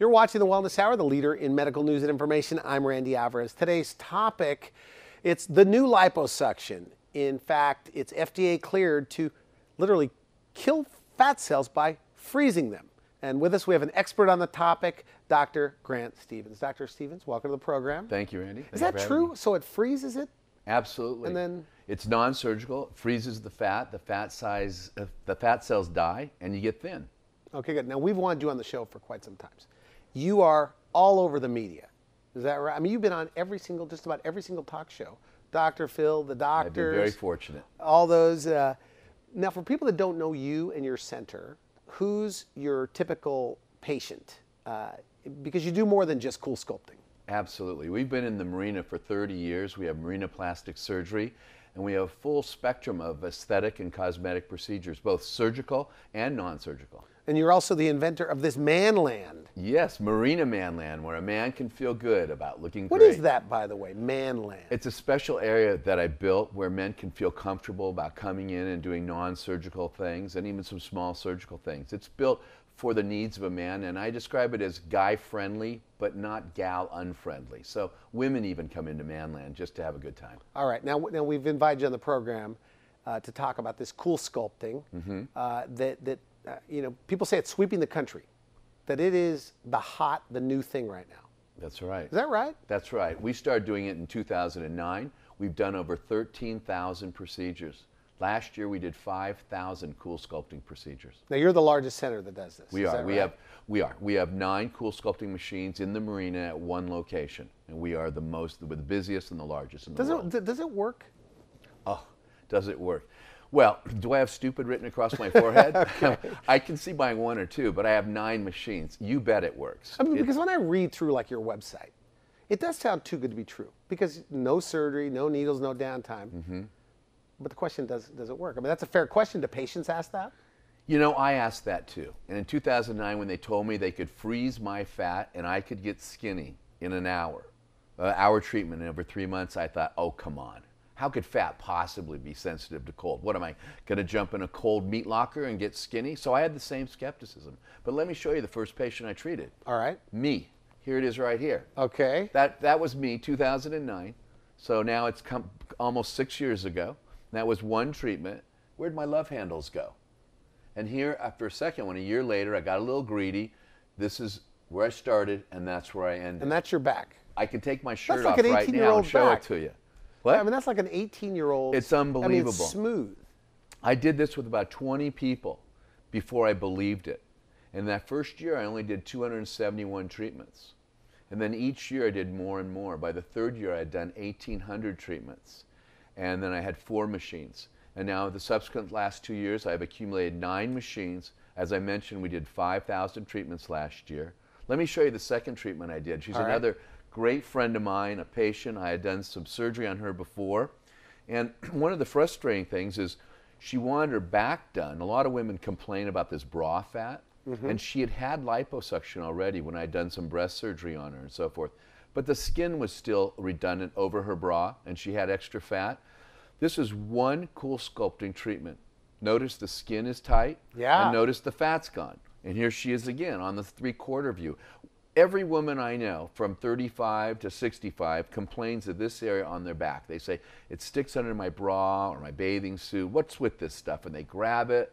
You're watching the Wellness Hour, the leader in medical news and information. I'm Randy Alvarez. Today's topic, it's the new liposuction. In fact, it's FDA cleared to literally kill fat cells by freezing them. And with us, we have an expert on the topic, Dr. Grant Stevens. Dr. Stevens, welcome to the program. Thank you, Randy. Is that you for having true? So it freezes it? Absolutely. And then- it's non-surgical, it freezes the fat, the fat size, uh, the fat cells die, and you get thin. Okay, good. Now, we've wanted you on the show for quite some times. You are all over the media. Is that right? I mean, you've been on every single, just about every single talk show. Dr. Phil, the I've doctors. been very fortunate. all those. Uh, now, for people that don't know you and your center, who's your typical patient? Uh, because you do more than just cool sculpting. Absolutely. We've been in the marina for 30 years. We have marina plastic surgery, and we have a full spectrum of aesthetic and cosmetic procedures, both surgical and non-surgical. And you're also the inventor of this Manland. Yes, Marina Manland, where a man can feel good about looking What great. is that, by the way? Manland. It's a special area that I built where men can feel comfortable about coming in and doing non-surgical things and even some small surgical things. It's built for the needs of a man and I describe it as guy friendly but not gal unfriendly. So women even come into Manland just to have a good time. All right. Now, now we've invited you on the program uh, to talk about this cool sculpting Mm-hmm. uh, that that uh, you know people say it's sweeping the country, that it is the hot, the new thing right now. That's right. Is that right? That's right. We started doing it in 2009. We've done over 13,000 procedures. Last year we did 5,000 cool sculpting procedures. Now you're the largest center that does this. We are. We right? have. We are. We have nine cool sculpting machines in the marina at one location, and we are the most, the busiest and the largest in the Does world. it, does it work? Oh, does it work? Well, do I have stupid written across my forehead? I can see buying one or two, but I have nine machines. You bet it works. I mean, because when I read through like your website, it does sound too good to be true. Because no surgery, no needles, no downtime. Mm-hmm. But the question does does it work? I mean, that's a fair question. Do patients ask that? You know, I asked that too. And in 2009, when they told me they could freeze my fat and I could get skinny in an hour, uh, hour treatment in over three months, I thought, oh, come on. How could fat possibly be sensitive to cold? What am I going to jump in a cold meat locker and get skinny? So I had the same skepticism. But let me show you the first patient I treated. All right. Me. Here it is right here. Okay. That, that was me, 2009. So now it's come almost six years ago. That was one treatment. Where'd my love handles go? And here, after a second one, a year later, I got a little greedy. This is where I started, and that's where I ended. And that's your back. I can take my shirt like off right now 18-year-old and show back. it to you. What? I mean, that's like an 18 year old. It's I mean, unbelievable. it's smooth. I did this with about 20 people before I believed it. And that first year, I only did 271 treatments. And then each year, I did more and more. By the third year, I had done 1,800 treatments. And then I had four machines. And now, the subsequent last two years, I've accumulated nine machines. As I mentioned, we did 5,000 treatments last year. Let me show you the second treatment I did. She's All right. another great friend of mine, a patient. I had done some surgery on her before. And one of the frustrating things is she wanted her back done. A lot of women complain about this bra fat, mm-hmm. and she had had liposuction already when I'd done some breast surgery on her and so forth. But the skin was still redundant over her bra, and she had extra fat. This is one cool sculpting treatment. Notice the skin is tight, Yeah. and notice the fat's gone. And here she is again on the three quarter view. Every woman I know from 35 to 65 complains of this area on their back. They say, it sticks under my bra or my bathing suit. What's with this stuff? And they grab it.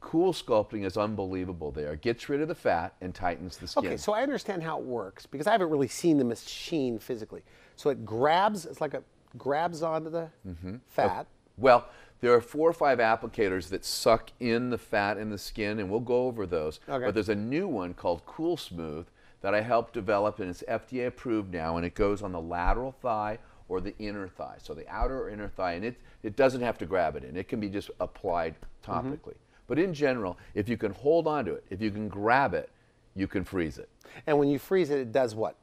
Cool sculpting is unbelievable there. It gets rid of the fat and tightens the skin. Okay, so I understand how it works because I haven't really seen the machine physically. So it grabs, it's like a grabs onto the Mm-hmm. fat. Well, there are four or five applicators that suck in the fat in the skin, and we'll go over those. Okay. But there's a new one called Cool Smooth that I helped develop, and it's FDA approved now, and it goes on the lateral thigh or the inner thigh. So the outer or inner thigh, and it, it doesn't have to grab it in. It can be just applied topically. But in general, if you can hold onto it, if you can grab it, you can freeze it. And when you freeze it, it does what?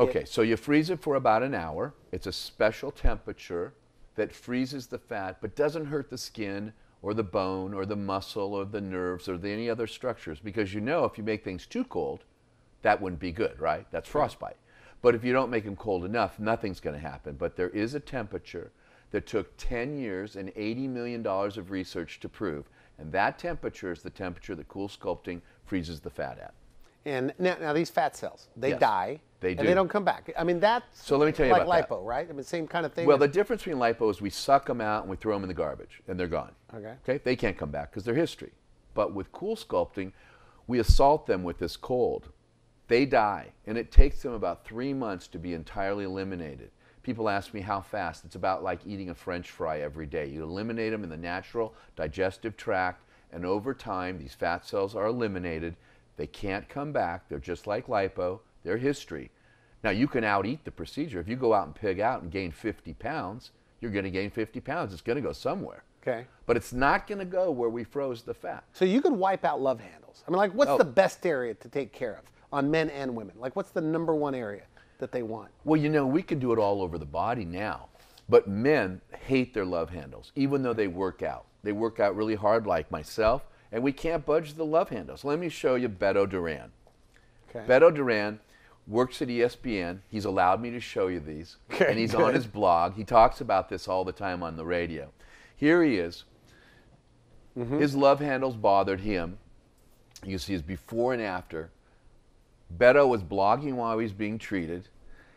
Okay, so you freeze it for about an hour. It's a special temperature that freezes the fat but doesn't hurt the skin or the bone or the muscle or the nerves or the, any other structures because you know if you make things too cold, that wouldn't be good, right? That's frostbite. But if you don't make them cold enough, nothing's going to happen. But there is a temperature that took 10 years and $80 million of research to prove. And that temperature is the temperature that cool sculpting freezes the fat at. And now, now these fat cells, they Yes, die. They do. And they don't come back. I mean, that's So let me tell you like about that. lipo, right? I mean, same kind of thing. Well, the difference between lipo is we suck them out and we throw them in the garbage, and they're gone. Okay. Okay. They can't come back because they're history. But with cool sculpting, we assault them with this cold. They die, and it takes them about three months to be entirely eliminated. People ask me how fast. It's about like eating a French fry every day. You eliminate them in the natural digestive tract, and over time, these fat cells are eliminated. They can't come back. They're just like lipo. They're history. Now, you can out eat the procedure. If you go out and pig out and gain 50 pounds, you're going to gain 50 pounds. It's going to go somewhere. okay. But it's not going to go where we froze the fat. So you could wipe out love handles. I mean, like, what's Oh. the best area to take care of on men and women? Like, what's the number one area that they want? Well, you know, we can do it all over the body now. But men hate their love handles, even though they work out. They work out really hard, like myself, and we can't budge the love handles. Let me show you Beto Duran. Okay. Beto Duran works at ESPN. He's allowed me to show you these. Okay, and he's on his blog. He talks about this all the time on the radio. Here he is. Mm-hmm. His love handles bothered him. You see his before and after. Beto was blogging while he was being treated.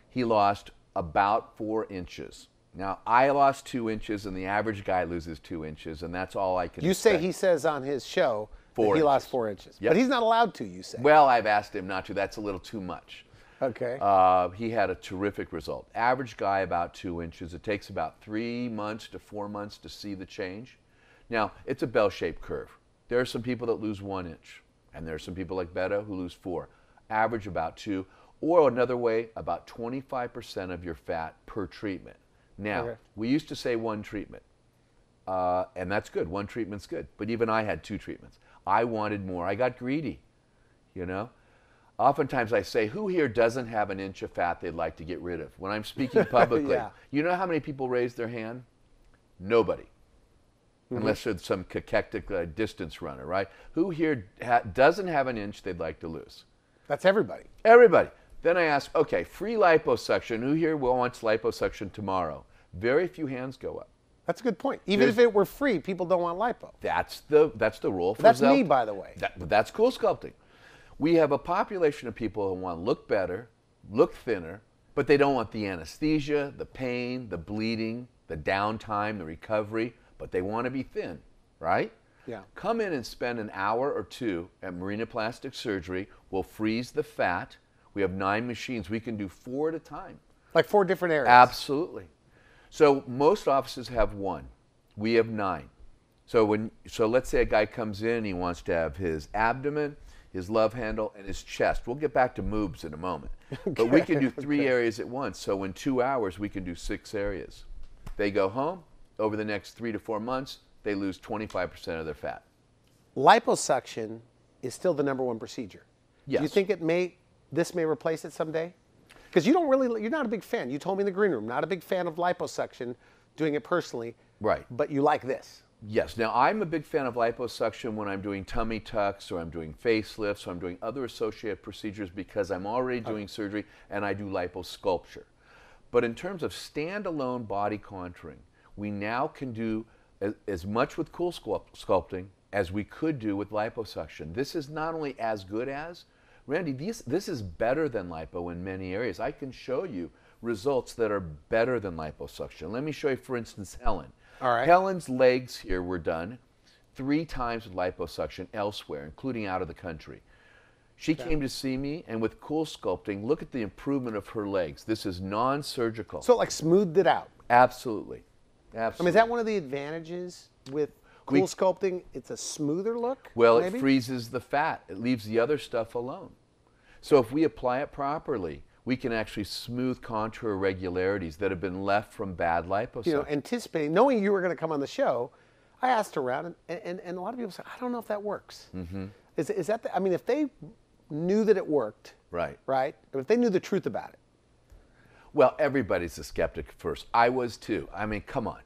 He lost about four inches. Now, I lost two inches, and the average guy loses two inches, and that's all I can You say he says on his show Four that he lost four inches, Yep. but he's not allowed to. You say. Well, I've asked him not to. That's a little too much. Okay. Uh, he had a terrific result. Average guy about two inches. It takes about three months to four months to see the change. Now, it's a bell shaped curve. There are some people that lose one inch, and there are some people like Beto who lose four. Average about two, or another way, about 25% of your fat per treatment. Now, Okay. we used to say one treatment, uh, and that's good. One treatment's good. But even I had two treatments. I wanted more. I got greedy, you know? Oftentimes I say, who here doesn't have an inch of fat they'd like to get rid of? When I'm speaking publicly, Yeah. you know how many people raise their hand? Nobody. Unless it's some cachectic uh, distance runner, right? Who here ha- doesn't have an inch they'd like to lose? That's everybody. Everybody. Then I ask, okay, free liposuction. Who here wants liposuction tomorrow? Very few hands go up. That's a good point. Even There's- if it were free, people don't want lipo. That's the that's the rule. For That's Zel- me, by the way. That, that's cool sculpting. We have a population of people who want to look better, look thinner, but they don't want the anesthesia, the pain, the bleeding, the downtime, the recovery, but they want to be thin, right? Yeah. Come in and spend an hour or two at Marina Plastic Surgery. We'll freeze the fat. We have nine machines. We can do four at a time. Like four different areas. Absolutely. So most offices have one. We have nine. So when so let's say a guy comes in, he wants to have his abdomen, his love handle, and his chest. We'll get back to moobs in a moment. But we can do three areas at once. So in two hours, we can do six areas. They go home. Over the next three to four months, they lose 25% of their fat. Liposuction is still the number one procedure. Yes. Do you think it may this may replace it someday? Because you don't really you're not a big fan. You told me in the green room, not a big fan of liposuction, doing it personally. Right. But you like this. Yes. Now, I'm a big fan of liposuction when I'm doing tummy tucks or I'm doing facelifts or I'm doing other associated procedures because I'm already doing surgery and I do liposculpture. But in terms of standalone body contouring, we now can do as, as much with cool sculpting as we could do with liposuction. This is not only as good as, Randy, these, this is better than lipo in many areas. I can show you results that are better than liposuction. Let me show you, for instance, Helen. All right. Helen's legs here were done three times with liposuction elsewhere, including out of the country. She came to see me, and with cool sculpting, look at the improvement of her legs. This is non surgical. So it like smoothed it out. Absolutely. Absolutely. I mean, is that one of the advantages with cool We- sculpting? It's a smoother look. Well, maybe? it freezes the fat. It leaves the other stuff alone. So if we apply it properly, we can actually smooth contour irregularities that have been left from bad liposuction. you know, anticipating, knowing you were going to come on the show, I asked around, and, and, and a lot of people said, I don't know if that works. Mm-hmm. Is, is that, the, I mean, if they knew that it worked, right. right? If they knew the truth about it, Well, everybody's a skeptic at first. I was too. I mean, come on.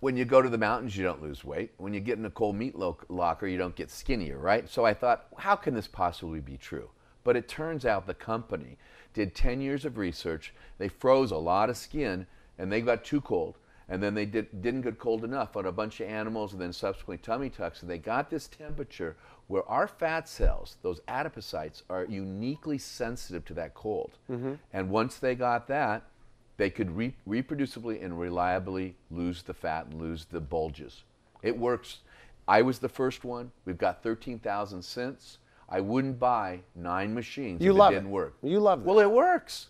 When you go to the mountains, you don't lose weight. When you get in a cold meat lo- locker, you don't get skinnier, right? So I thought, how can this possibly be true? But it turns out the company did 10 years of research. They froze a lot of skin and they got too cold. and then they did, didn't get cold enough on a bunch of animals and then subsequently tummy tucks. And they got this temperature where our fat cells those adipocytes are uniquely sensitive to that cold. Mm-hmm. And once they got that they could re- reproducibly and reliably lose the fat and lose the bulges. It works. I was the first one. We've got 13000 since i wouldn't buy nine machines You if love it it. didn't work. You love it. well it works.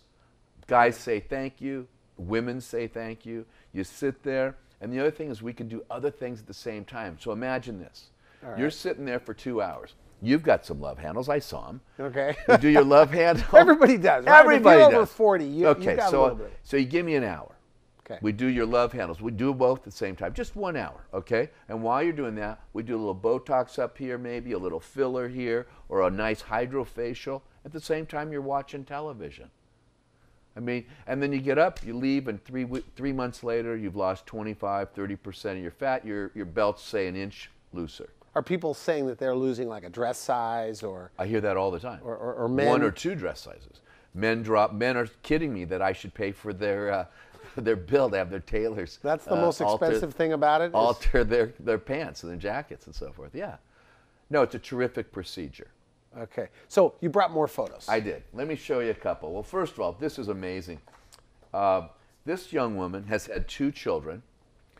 Guys say thank you. Women say thank you. You sit there. And the other thing is we can do other things at the same time. So imagine this. You're sitting there for two hours. You've got some love handles. I saw them Okay. you do your love handle? Everybody does, right? If you're everybody over 40, you- okay so so you give me an hour Okay. we do your love handles. We do both at the same time, just one hour, okay? And while you're doing that, we do a little Botox up here, maybe a little filler here, or a nice hydrofacial. At the same time, you're watching television. I mean, and then you get up, you leave, and three three months later, you've lost 25, 30 percent of your fat. Your your belt's say an inch looser. Are people saying that they're losing like a dress size or I hear that all the time. Or- or- or one or two dress sizes. Men drop. Men are kidding me that I should pay for their uh, their bill to have their tailors. that's the uh, most alter- expensive thing about it? is- alter their, their pants and their jackets and so forth. Yeah. No, it's a terrific procedure. okay. So you brought more photos. I did. Let me show you a couple. Well, first of all, this is amazing. Uh, this young woman has had two children.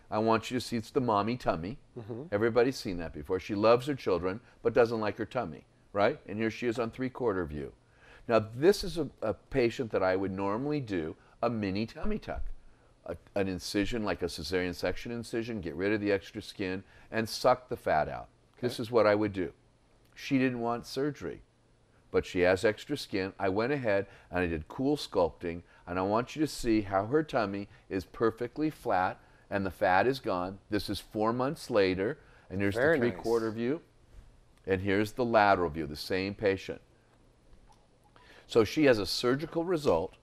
I want you to see it's the mommy tummy. Everybody's seen that before. She loves her children, but doesn't like her tummy, right? And here she is on three quarter view. Now, this is a, a patient that I would normally do a mini tummy tuck. A, an incision like a cesarean section incision, get rid of the extra skin, and suck the fat out. This is what I would do. She didn't want surgery but she has extra skin. I went ahead and I did cool sculpting, and I want you to see how her tummy is perfectly flat and the fat is gone. This is four months later, and here's Very the nice. three quarter view, and here's the lateral view, the same patient. So she has a surgical result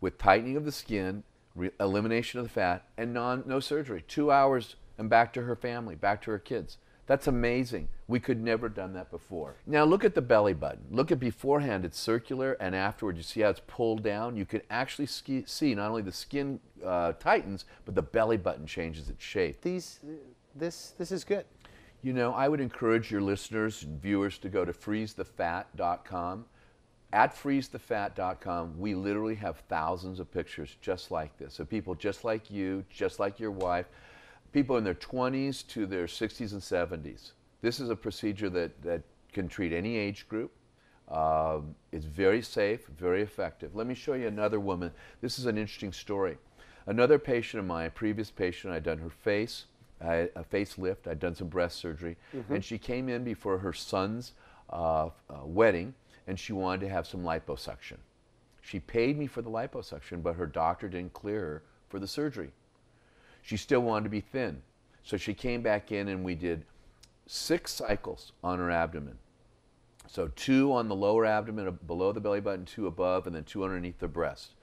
with tightening of the skin, re- elimination of the fat, and non, no surgery. Two hours and back to her family, back to her kids. That's amazing. We could never have done that before. Now look at the belly button. Look at beforehand, it's circular, and afterward, you see how it's pulled down. You can actually ski, see not only the skin uh, tightens, but the belly button changes its shape. These, this, this is good. You know, I would encourage your listeners and viewers to go to freezethefat.com. At freezethefat.com, we literally have thousands of pictures just like this of people just like you, just like your wife, people in their 20s to their 60s and 70s. This is a procedure that, that can treat any age group. Um, it's very safe, very effective. Let me show you another woman. This is an interesting story. Another patient of mine, a previous patient, I'd done her face, I, a facelift, I'd done some breast surgery, and she came in before her son's uh, uh, wedding, and she wanted to have some liposuction. She paid me for the liposuction, but her doctor didn't clear her for the surgery. She still wanted to be thin. So she came back in and we did six cycles on her abdomen. So two on the lower abdomen uh, below the belly button, two above, and then two underneath the breast.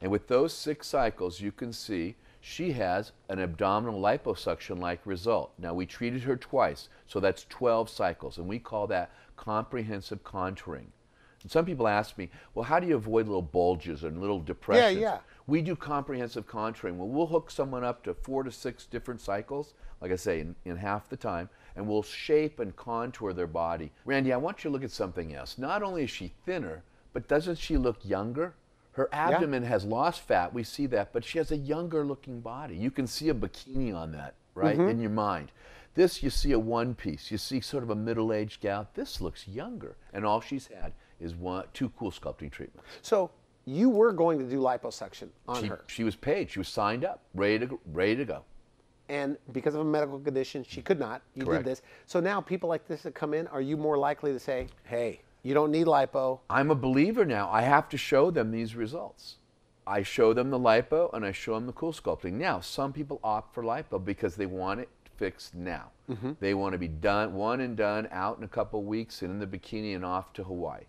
And with those six cycles, you can see she has an abdominal liposuction like result. Now, we treated her twice, so that's 12 cycles, and we call that comprehensive contouring. And some people ask me, well, how do you avoid little bulges and little depressions? yeah. yeah. We do comprehensive contouring. Well, we'll hook someone up to four to six different cycles, like I say, in, in half the time, and we'll shape and contour their body. Randy, I want you to look at something else. Not only is she thinner, but doesn't she look younger? Her abdomen has lost fat, we see that, but she has a younger looking body. You can see a bikini on that, right, mm-hmm. in your mind. This, you see a one piece. You see sort of a middle aged gal. This looks younger. And all she's had is one, two cool sculpting treatments. So you were going to do liposuction on She, her. she was paid. She was signed up, ready to go, ready to go. and because of a medical condition, she could not. You Correct. did this. So now people like this that come in, are you more likely to say, hey, you don't need lipo? I'm a believer now. I have to show them these results. I show them the lipo and I show them the cool sculpting. Now, some people opt for lipo because they want it fixed now. Mm-hmm. They want to be done, one and done, out in a couple weeks, and in the bikini and off to Hawaii.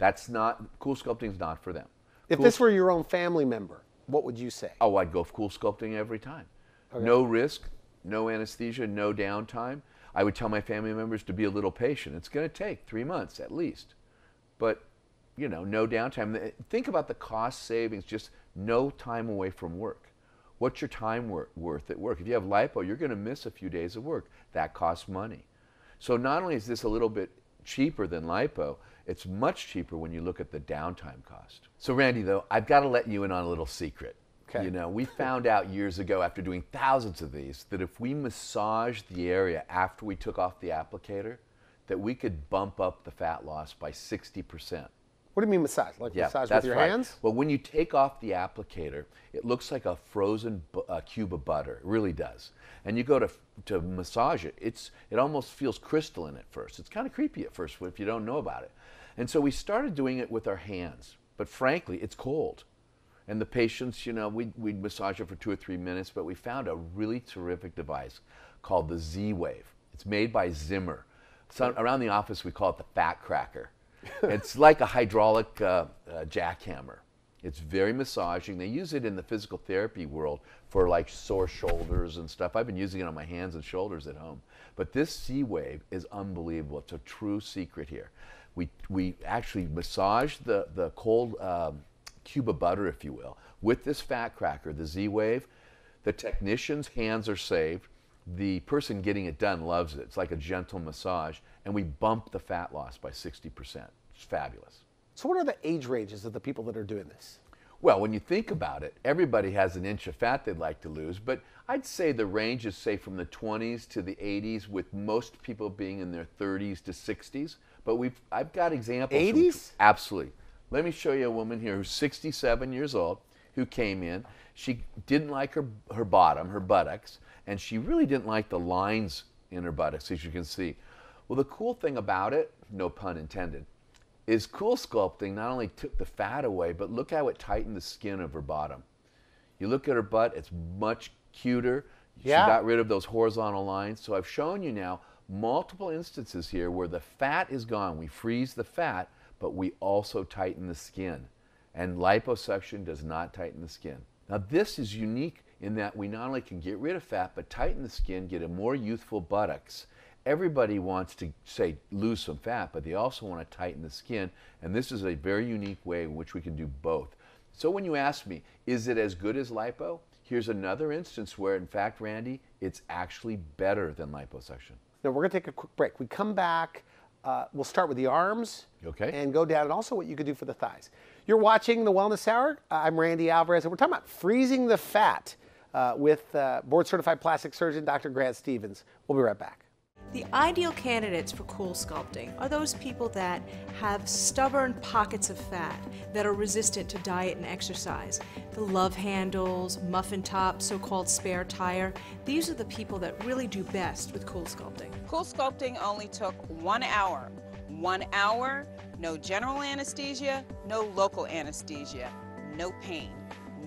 That's not cool sculpting is not for them. If Cool this were your own family member, what would you say? Oh, I'd go cool sculpting every time. No risk, no anesthesia, no downtime. I would tell my family members to be a little patient. It's going to take three months at least, but you know, no downtime. Eh, think about the cost savings, just no time away from work. What's your time wor- worth at work? If you have lipo, you're going to miss a few days of work. That costs money. So not only is this a little bit cheaper than lipo, it's much cheaper when you look at the downtime cost. So Randy, though, I've got to let you in on a little secret. Okay. You know, we found out years ago after doing thousands of these that if we massaged the area after we took off the applicator, that we could bump up the fat loss by 60%. What do you mean massage? Like Yeah, massage with your right. hands? Well, when you take off the applicator, it looks like a frozen bu- uh, cube of butter. It really does. And you go to to massage it, it's it almost feels crystalline at first. It's kind of creepy at first if you don't know about it. And so we started doing it with our hands. But frankly, it's cold. And the patients, you know, we'd, we'd massage it for two or three minutes, but we found a really terrific device called the Z Wave. It's made by Zimmer. So around the office, we call it the fat cracker. it's like a hydraulic uh, uh, jackhammer. It's very massaging. They use it in the physical therapy world for like sore shoulders and stuff. I've been using it on my hands and shoulders at home. But this Z Wave is unbelievable. It's a true secret here. We, we actually massage the, the cold um, cube of butter, if you will, with this fat cracker, the Z Wave. The technician's hands are saved. The person getting it done loves it. It's like a gentle massage, and we bump the fat loss by 60%. It's fabulous. So, what are the age ranges of the people that are doing this? Well, when you think about it, everybody has an inch of fat they'd like to lose, but I'd say the range is, say, from the 20s to the 80s, with most people being in their 30s to 60s. But we've, I've got examples. from- 80s? absolutely. Let me show you a woman here who's 67 years old who came in. She didn't like her, her bottom, her buttocks, and she really didn't like the lines in her buttocks, as you can see. Well, the cool thing about it, no pun intended, is cool sculpting not only took the fat away, but look how it tightened the skin of her bottom. You look at her butt, it's much cuter. Yeah. She got rid of those horizontal lines. So I've shown you now multiple instances here where the fat is gone. We freeze the fat, but we also tighten the skin. And liposuction does not tighten the skin. Now, this is unique in that we not only can get rid of fat, but tighten the skin, get a more youthful buttocks. Everybody wants to say lose some fat, but they also want to tighten the skin, and this is a very unique way in which we can do both. So when you ask me, is it as good as lipo? Here's another instance where, in fact, Randy, it's actually better than liposuction. Now, we're going to take a quick break. We come back, uh, we'll start with the arms Okay. and go down, and also what you could do for the thighs. You're watching the Wellness Hour. I'm Randy Alvarez, and we're talking about freezing the fat uh, with uh, board certified plastic surgeon Dr. Grant Stevens. We'll be right back. The ideal candidates for cool sculpting are those people that have stubborn pockets of fat that are resistant to diet and exercise. The love handles, muffin top, so called spare tire, these are the people that really do best with cool sculpting. Cool sculpting only took one hour. One hour, no general anesthesia, no local anesthesia, no pain.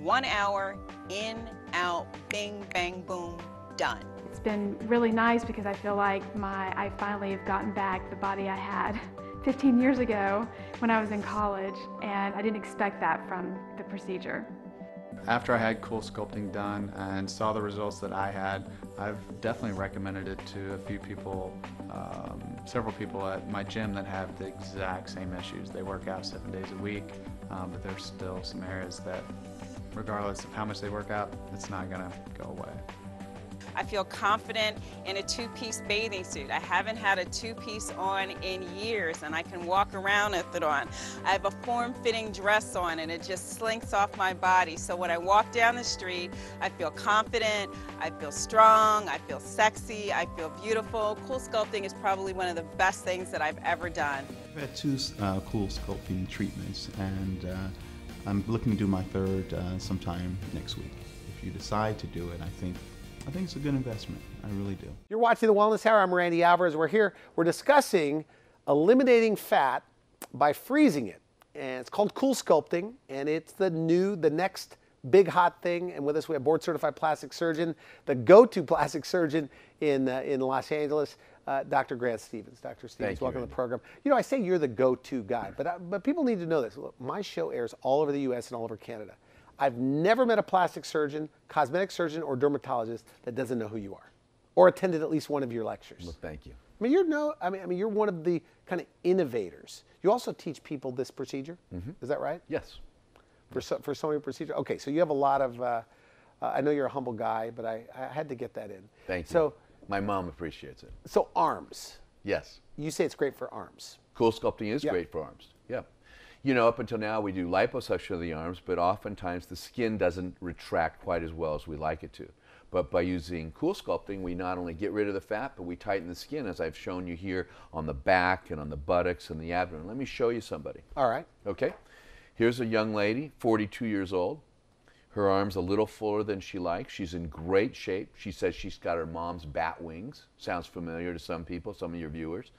One hour, in, out, bing, bang, boom, done. It's been really nice because I feel like my I finally have gotten back the body I had 15 years ago when I was in college, and I didn't expect that from the procedure. After I had cool sculpting done and saw the results that I had, I've definitely recommended it to a few people, um, several people at my gym that have the exact same issues. They work out seven days a week, um, but there's still some areas that, regardless of how much they work out, it's not gonna go away. I feel confident in a two-piece bathing suit. I haven't had a two-piece on in years and I can walk around with it on. I have a form-fitting dress on and it just slinks off my body. So when I walk down the street, I feel confident, I feel strong, I feel sexy, I feel beautiful. Cool sculpting is probably one of the best things that I've ever done. I've had two uh, cool sculpting treatments, and uh, I'm looking to do my third uh, sometime next week. If you decide to do it, I think I think it's a good investment. I really do. You're watching the Wellness Hour. I'm Randy Alvarez. We're here. We're discussing eliminating fat by freezing it, and it's called cool sculpting, and it's the new, the next big hot thing. And with us, we have board certified plastic surgeon, the go-to plastic surgeon in uh, in Los Angeles, uh, Dr. Grant Stevens. Dr. Stevens, Thank you, welcome to the program. You know, I say you're the go-to guy, but uh, but people need to know this. Look, my show airs all over the U.S. and all over Canada. I've never met a plastic surgeon, cosmetic surgeon, or dermatologist that doesn't know who you are, or attended at least one of your lectures. Well, thank you. I mean, you're no. I mean, I mean, you're one of the kind of innovators. You also teach people this procedure. Is that right? Yes. For so, for so many procedures. Okay, so you have a lot of uh, Uh, I know you're a humble guy, but I, I had to get that in. Thank you. So, my mom appreciates it. so arms. Yes. You say it's great for arms. Cool sculpting is Yeah. great for arms. You know, up until now we do liposuction of the arms, but oftentimes the skin doesn't retract quite as well as we like it to. But by using cool sculpting, we not only get rid of the fat, but we tighten the skin, as I've shown you here on the back and on the buttocks and the abdomen. Let me show you somebody. All right. Okay? Here's a young lady, 42 years old. Her arm's a little fuller than she likes. She's in great shape. She says she's got her mom's bat wings. Sounds familiar to some people, some of your viewers.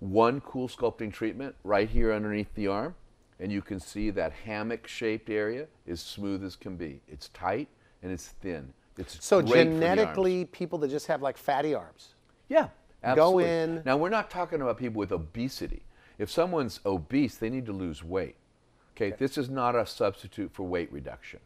One cool sculpting treatment right here underneath the arm, and you can see that hammock shaped area is smooth as can be. It's tight and it's thin. It's So great for the arms. genetically, people that just have like fatty arms. Yeah, absolutely. Go in- Now we're not talking about people with obesity. If someone's obese, they need to lose weight. Okay, this is not a substitute for weight reduction.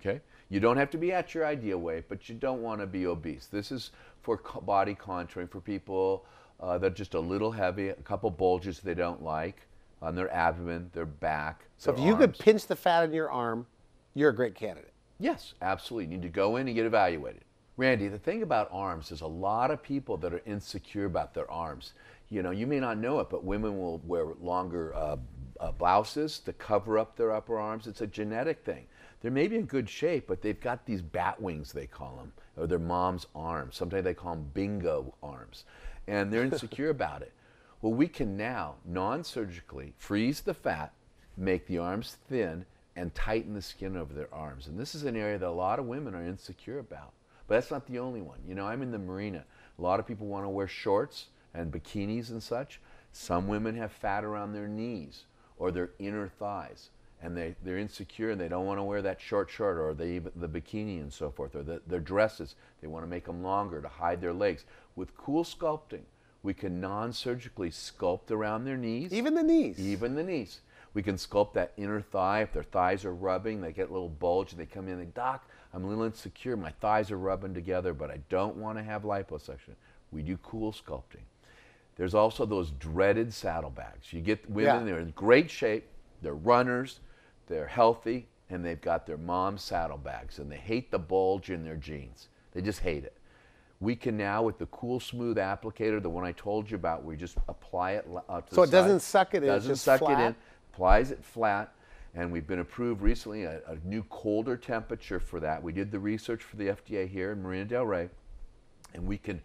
Okay, you don't have to be at your ideal weight, but you don't want to be obese. This is for body contouring for people uh, that are just a little heavy, a couple bulges they don't like on their abdomen, their back. So if their you could pinch the fat in your arm, you're a great candidate. Yes, absolutely. You need to go in and get evaluated. Randy, the thing about arms is a lot of people that are insecure about their arms. You know, you may not know it, but women will wear longer uh, uh, blouses to cover up their upper arms. It's a genetic thing. They're maybe in good shape, but they've got these bat wings, they call them, or their mom's arms. Sometimes they call them bingo arms. And they're insecure about it. Well, we can now non surgically freeze the fat, make the arms thin, and tighten the skin over their arms. And this is an area that a lot of women are insecure about. But that's not the only one. You know, I'm in the marina. A lot of people want to wear shorts and bikinis and such. Some women have fat around their knees or their inner thighs. And they, they're insecure and they don't want to wear that short shirt or the, the bikini and so forth, or the, their dresses. They want to make them longer to hide their legs. With cool sculpting, we can non surgically sculpt around their knees. Even the knees. Even the knees. We can sculpt that inner thigh. If their thighs are rubbing, they get a little bulge and they come in and they Doc, I'm a little insecure. My thighs are rubbing together, but I don't want to have liposuction. We do cool sculpting. There's also those dreaded saddlebags. You get women, Yeah. they're in great shape, they're runners, they're healthy, and they've got their mom's saddlebags, and they hate the bulge in their jeans. They just hate it. We can now, with the Cool Smooth applicator, the one I told you about, we just apply it uh, to So it doesn't suck it in, Doesn't suck it flat? in, applies it flat, and we've been approved recently a, a new colder temperature for that. We did the research for the FDA here in Marina Del Rey, and we can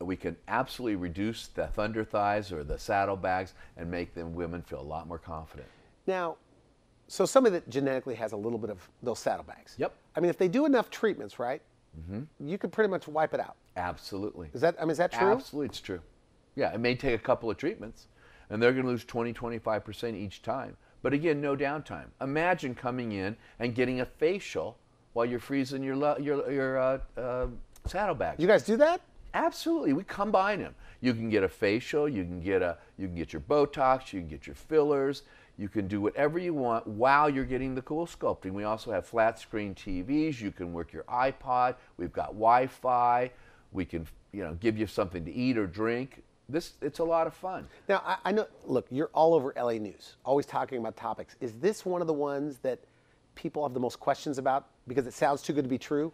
we can absolutely reduce the thunder thighs or the saddlebags and make them women feel a lot more confident. Now, so somebody that genetically has a little bit of those saddlebags. Yep. I mean, if they do enough treatments, right, Mm-hmm. you could pretty much wipe it out. Absolutely. Is that? I mean, is that true? Absolutely, it's true. Yeah, it may take a couple of treatments, and they're going to lose 20, 25% each time. But again, no downtime. Imagine coming in and getting a facial while you're freezing your, lo- your, your uh, uh, saddlebags. You guys do that? Absolutely, we combine them. You can get a facial, you can get a, you can get your Botox, you can get your fillers, you can do whatever you want while you're getting the cool sculpting. We also have flat screen TVs. You can work your iPod. We've got Wi-Fi. We can, you know, give you something to eat or drink. This, it's a lot of fun. Now, I, I know. Look, you're all over LA News, always talking about topics. Is this one of the ones that people have the most questions about because it sounds too good to be true?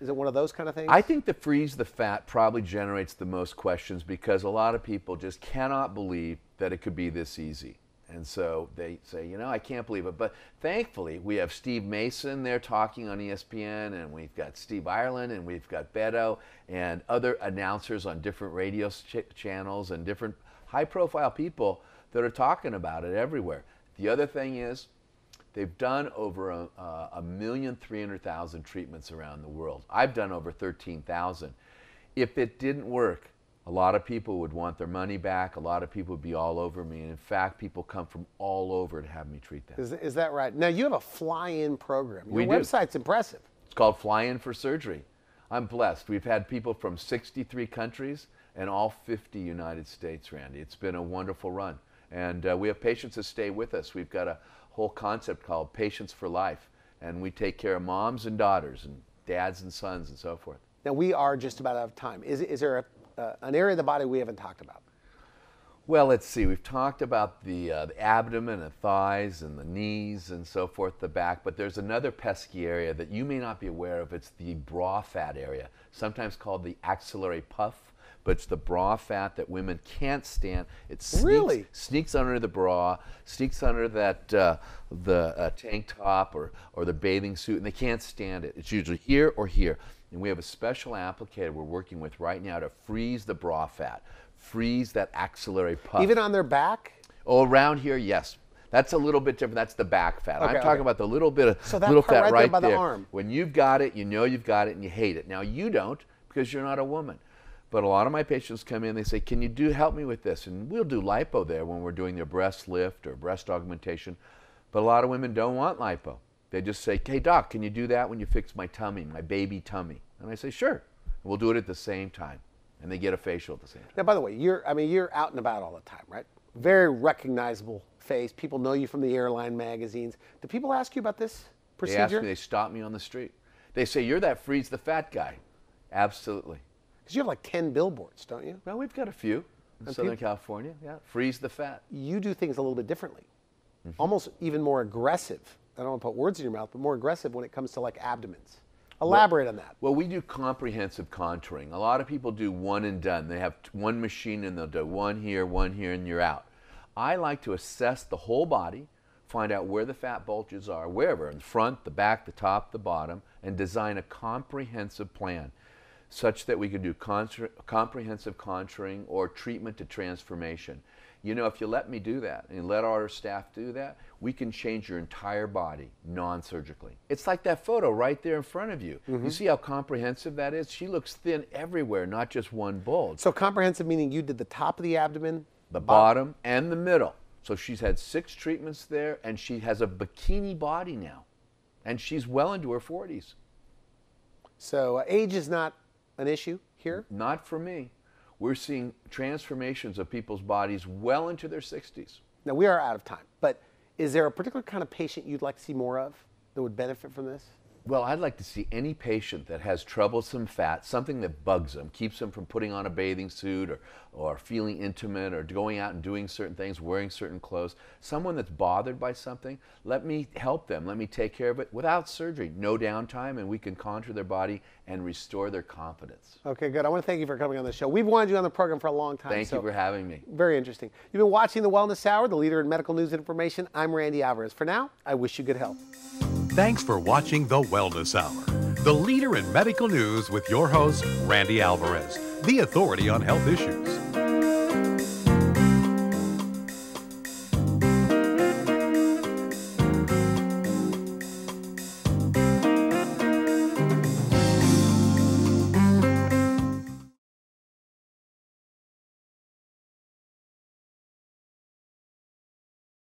Is it one of those kind of things? I think the freeze the fat probably generates the most questions because a lot of people just cannot believe that it could be this easy. And so they say, you know, I can't believe it. But thankfully, we have Steve Mason there talking on ESPN, and we've got Steve Ireland, and we've got Beto, and other announcers on different radio ch- channels and different high profile people that are talking about it everywhere. The other thing is, They've done over a, a million three hundred thousand treatments around the world. I've done over thirteen thousand. If it didn't work, a lot of people would want their money back. A lot of people would be all over me. And in fact, people come from all over to have me treat them. is, is that right? Now you have a fly-in program. Your We do. website's impressive. It's called Fly In for Surgery. I'm blessed. We've had people from 63 countries and all 50 United States, Randy. It's been a wonderful run. And uh, we have patients that stay with us. We've got a whole concept called Patients for Life. And we take care of moms and daughters and dads and sons and so forth. Now we are just about out of time. Is, is there a, uh, an area of the body we haven't talked about? Well, let's see. We've talked about the, uh, the abdomen and thighs and the knees and so forth, the back, but there's another pesky area that you may not be aware of. It's the bra fat area, sometimes called the axillary puff, but it's the bra fat that women can't stand. It sneaks, Really? sneaks under the bra, sneaks under that uh, the uh, tank top or, or the bathing suit, and they can't stand it. It's usually here or here. And we have a special applicator we're working with right now to freeze the bra fat, freeze that axillary puff. Even on their back? Oh, around here, yes. That's a little bit different. That's the back fat. Okay, I'm talking okay. about the little bit of So that little fat right there right by the arm. When you've got it, you know you've got it, and you hate it. Now you don't because you're not a woman. But a lot of my patients come in. They say, "Can you do help me with this?" And we'll do lipo there when we're doing their breast lift or breast augmentation. But a lot of women don't want lipo. They just say, "Hey doc, can you do that when you fix my tummy, my baby tummy?" And I say, "Sure." We'll do it at the same time, and they get a facial at the same time. Now, by the way, you're I mean you're out and about all the time, right? Very recognizable face. People know you from the airline magazines. Do people ask you about this procedure? They ask me, they stop me on the street. They say, You're that freeze the fat guy. Absolutely. Because you have like 10 billboards, don't you? Well, we've got a few in And Southern peop- California. Yeah, freeze the fat. You do things a little bit differently. Mm-hmm. Almost even more aggressive. I don't want to put words in your mouth, but more aggressive when it comes to like abdomens. Elaborate on that. Well, we do comprehensive contouring. A lot of people do one and done. They have one machine and they'll do one here, one here, and you're out. I like to assess the whole body, find out where the fat bulges are, wherever, in the front, the back, the top, the bottom, and design a comprehensive plan such that we can do comprehensive contouring or treatment to transformation. You know, if you let me do that and let our staff do that, we can change your entire body non surgically. It's like that photo right there in front of you. You see how comprehensive that is? She looks thin everywhere, not just one bulge. So comprehensive meaning you did the top of the abdomen, the bottom and the middle. So she's had six treatments there and she has a bikini body now. And she's well into her 40s. So uh, age is not an issue here. Not for me. We're seeing transformations of people's bodies well into their 60s. Now we are out of time, but is there a particular kind of patient you'd like to see more of that would benefit from this? Well, I'd like to see any patient that has troublesome fat, something that bugs them, keeps them from putting on a bathing suit or, or feeling intimate or going out and doing certain things, wearing certain clothes. Someone that's bothered by something, let me help them. Let me take care of it without surgery. No downtime, and we can contour their body and restore their confidence. Okay, good. I want to thank you for coming on the show. We've wanted you on the program for a long time. Thank so you for having me. Very interesting. You've been watching the Wellness Hour, the leader in medical news and information. I'm Randy Alvarez. For now, I wish you good health. Thanks for watching The Wellness Hour, the leader in medical news with your host, Randy Alvarez, the authority on health issues.